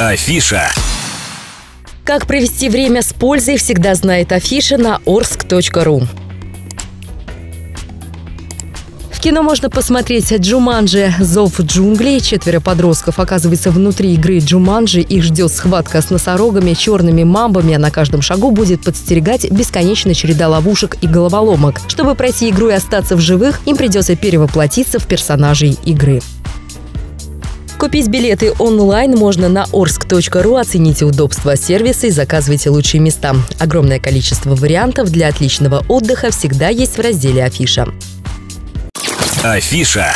Афиша. Как провести время с пользой, всегда знает афиша на orsk.ru. Кино можно посмотреть «Джуманджи. Зов джунглей». Четверо подростков оказывается внутри игры «Джуманджи». Их ждет схватка с носорогами, черными мамбами, на каждом шагу будет подстерегать бесконечная череда ловушек и головоломок. Чтобы пройти игру и остаться в живых, им придется перевоплотиться в персонажей игры. Купить билеты онлайн можно на orsk.ru. Оцените удобство сервиса и заказывайте лучшие места. Огромное количество вариантов для отличного отдыха всегда есть в разделе «Афиша». Афиша.